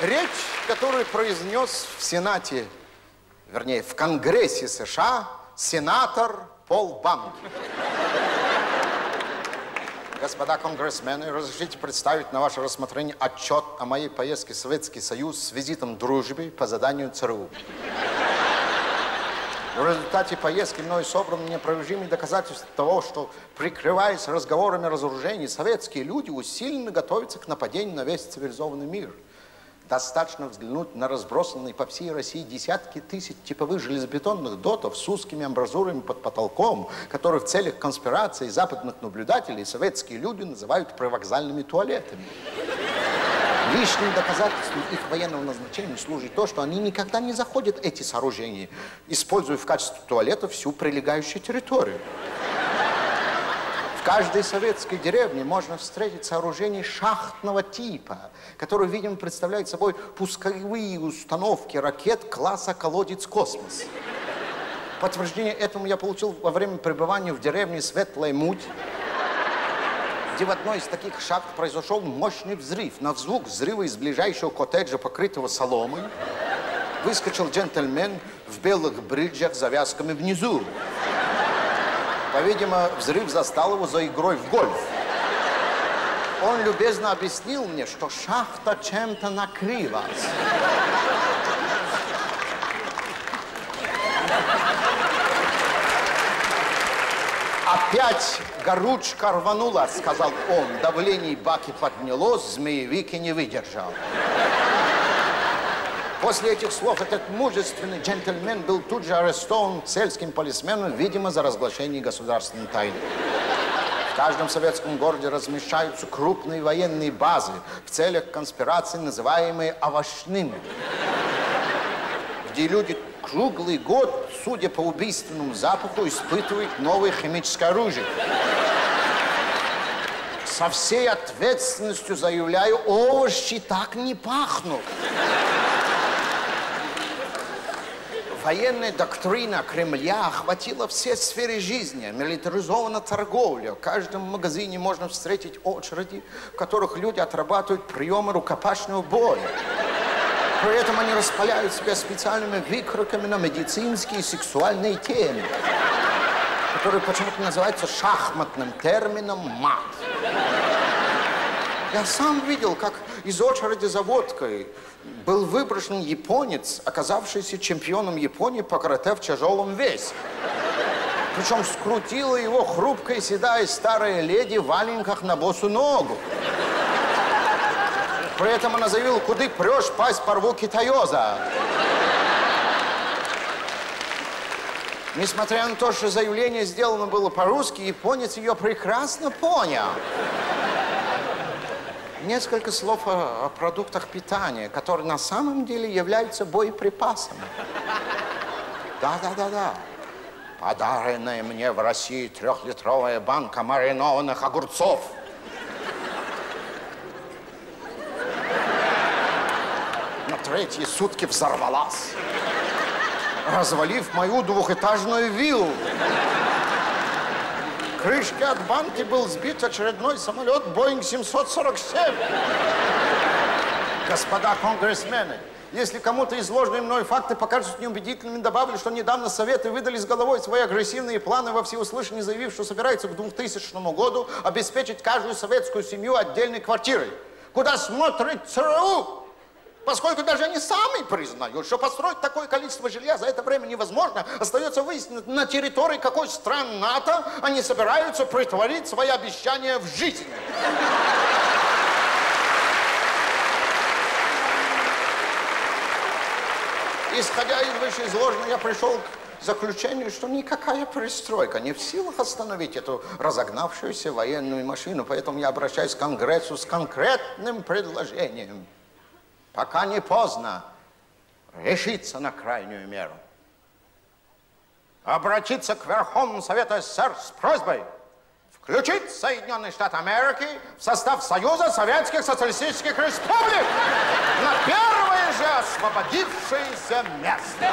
Речь, которую произнес в Сенате, вернее, в Конгрессе США сенатор Пол Банки. Господа конгрессмены, разрешите представить на ваше рассмотрение отчет о моей поездке в Советский Союз с визитом дружбы по заданию ЦРУ. В результате поездки мной собраны неопровержимые доказательства того, что, прикрываясь разговорами о разоружении, советские люди усиленно готовятся к нападению на весь цивилизованный мир – Достаточно взглянуть на разбросанные по всей России десятки тысяч типовых железобетонных дотов с узкими амбразурами под потолком, которые в целях конспирации западных наблюдателей советские люди называют привокзальными туалетами. Лишним доказательством их военного назначения служит то, что они никогда не заходят эти сооружения, используя в качестве туалета всю прилегающую территорию каждой советской деревне можно встретить сооружение шахтного типа, которое, видимо, представляет собой пусковые установки ракет класса «Колодец-космос». Подтверждение этому я получил во время пребывания в деревне Светлая Муть, где в одной из таких шахт произошел мощный взрыв. На звук взрыва из ближайшего коттеджа, покрытого соломой, выскочил джентльмен в белых бриджах с завязками внизу. По-видимому, взрыв застал его за игрой в гольф. Он любезно объяснил мне, что шахта чем-то накрылась. Опять горучка рванула, сказал он. Давление баки поднялось, змеевики не выдержал. После этих слов этот мужественный джентльмен был тут же арестован сельским полисменом, видимо, за разглашение государственной тайны. В каждом советском городе размещаются крупные военные базы в целях конспирации, называемые овощными, где люди круглый год, судя по убийственному запаху, испытывают новое химическое оружие. Со всей ответственностью заявляю, овощи так не пахнут. Военная доктрина Кремля охватила все сферы жизни. Милитаризована торговля. В каждом магазине можно встретить очереди, в которых люди отрабатывают приемы рукопашного боя. При этом они распаляют себя специальными выкройками на медицинские и сексуальные темы, которые почему-то называются шахматным термином «мат». Я сам видел, как из очереди за водкой был выброшен японец, оказавшийся чемпионом Японии по карате в тяжелом весе. Причем скрутила его хрупкая седая старая леди в валенках на босу ногу. При этом она заявила, куда прешь, пасть порву китаёза. Несмотря на то, что заявление сделано было по-русски, японец ее прекрасно понял. Несколько слов о, о продуктах питания, которые на самом деле являются боеприпасами. Да-да-да-да. Подаренная мне в России трехлитровая банка маринованных огурцов. На третьи сутки взорвалась, развалив мою двухэтажную виллу крышке от банки был сбит очередной самолет Боинг 747. Господа конгрессмены, если кому-то изложенные мной факты покажутся неубедительными, добавлю, что недавно Советы выдали с головой свои агрессивные планы во всеуслышание, заявив, что собираются к 2000 году обеспечить каждую советскую семью отдельной квартирой. Куда смотрит ЦРУ? Поскольку даже они сами признают, что построить такое количество жилья за это время невозможно, остается выяснить, на территории какой страны НАТО они собираются притворить свои обещания в жизнь. Исходя из вышеизложенного, я пришел к заключению, что никакая перестройка не в силах остановить эту разогнавшуюся военную машину. Поэтому я обращаюсь к Конгрессу с конкретным предложением пока не поздно решиться на крайнюю меру. Обратиться к Верховному Совету СССР с просьбой включить Соединенные Штаты Америки в состав Союза Советских Социалистических Республик на первое же освободившееся место.